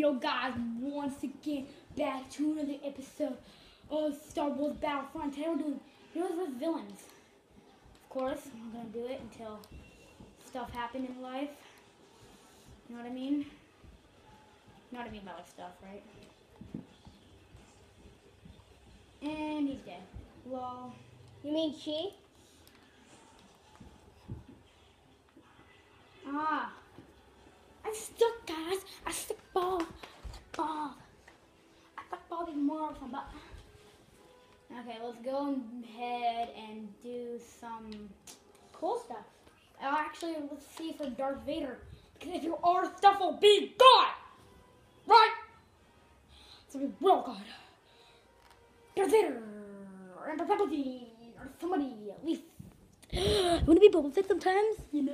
Yo guys, once again, back to another episode of Star Wars Battlefront. Today we're doing Heroes vs. Villains. Of course, I'm not gonna do it until stuff happened in life. You know what I mean? You know what I mean by like stuff, right? And he's dead. Lol. You mean she? I. Okay, let's go ahead and do some cool stuff. Uh, actually, let's see for Darth Vader. Because if you are, stuff will be God! Right? So we will God. Darth Vader! Or Emperor Palpatine! Or somebody, at least. You want to be Boba Fett sometimes? You know?